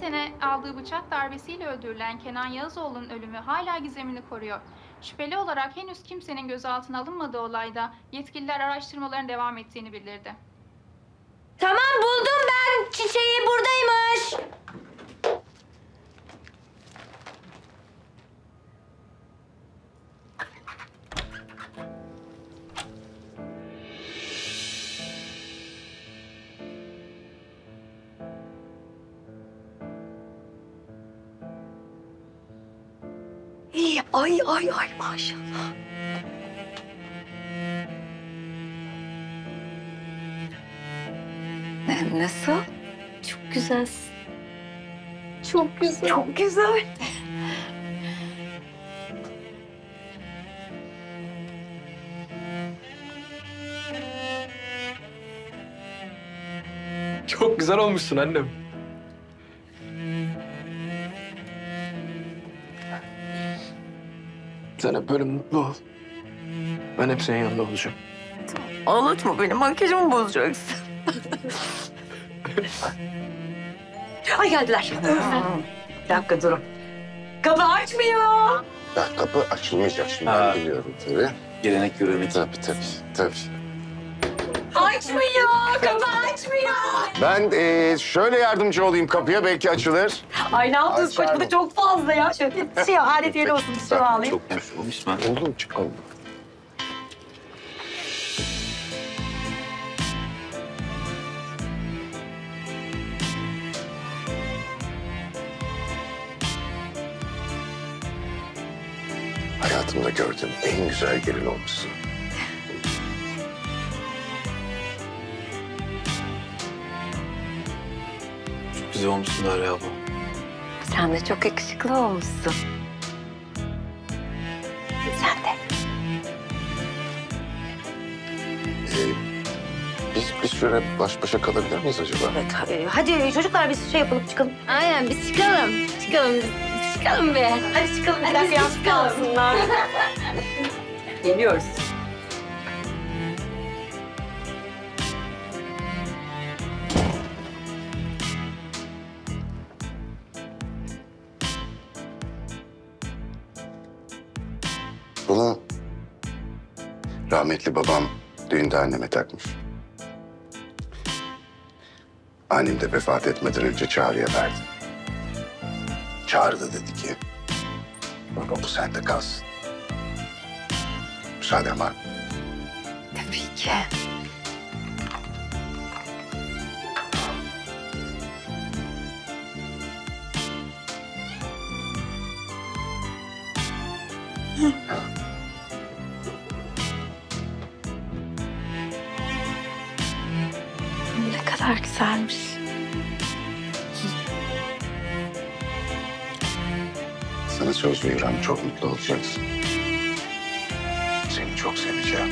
sene aldığı bıçak darbesiyle öldürülen Kenan Yağızoğlu'nun ölümü hala gizemini koruyor. Şüpheli olarak henüz kimsenin gözaltına alınmadığı olayda yetkililer araştırmaların devam ettiğini bildirdi. Tamam buldum ben. Çiçeği buradaymış. Ay ay ay maşallah. Ne, nasıl? Çok güzelsin. Çok güzel. Çok güzel. Çok güzel olmuşsun annem. Böyle mutlu ol. Ben hep senin yanında olacağım. Ağlatma beni, makyajımı bozacaksın. Ay geldiler. Bir dakika durun. Kapı açmıyor. Ya kapı açılmayacak şimdi Ha. ben biliyorum tabii. Gelenek görenek. Tabii tabii tabii. Açmıyor, kapı açmıyor. Ben eee, şöyle yardımcı olayım kapıya belki açılır. Ay ne yaptınız Açar koç? Bu da mı? çok fazla ya. Şöyle şey alet yeri olsun. Bir şey alayım. Çok hoş olmuş ben. Oldu mu çıkalım? Hayatımda gördüğüm en güzel gelin olmuşsun. Güzel olmuşsun Derya abla. Sen de çok yakışıklı olmuşsun. Sen de. Ee, biz bir süre baş başa kalabilir miyiz acaba? Evet, hadi, hadi çocuklar biz şey yapalım çıkalım. Aynen biz çıkalım. Çıkalım biz. Çıkalım be. Hadi çıkalım. Hadi biz de çıkalım. Geliyoruz. Bunu rahmetli babam düğünde anneme takmış. Annem de vefat etmeden önce Çağrı'ya verdi. Çağrı da dedi ki, baba bu sende kalsın. Müsaaden var mı? Tabii ki. ne kadar güzelmiş. Sana söz veriyorum çok mutlu olacaksın. Seni çok seveceğim.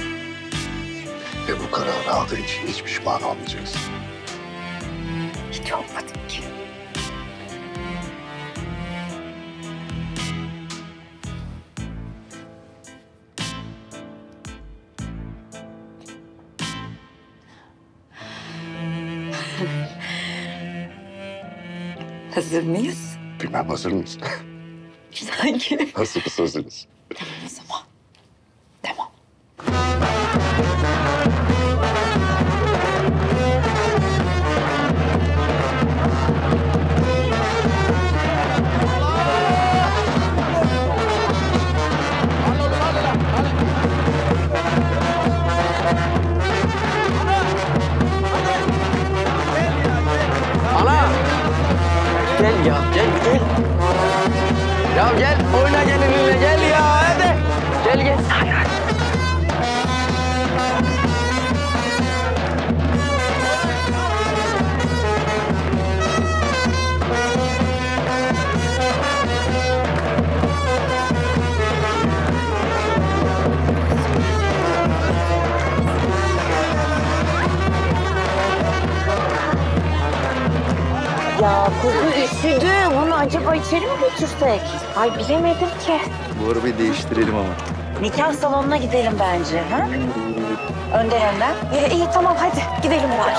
Ve bu kararı aldığın için hiç pişman olmayacaksın. Hiç olmadım ki. Hazır mıyız? Bilmem hazır mısın? Sanki. Hazırız hazırız. O zaman. Gel ya, gel, gel. Ya gel, oyna Ya kuzu üşüdü. Bunu acaba içeri mi götürsek? Ay bilemedim ki. Bu arabayı değiştirelim ama. Nikah salonuna gidelim bence. Ha? Önden önden. İyi, iyi tamam hadi gidelim bari.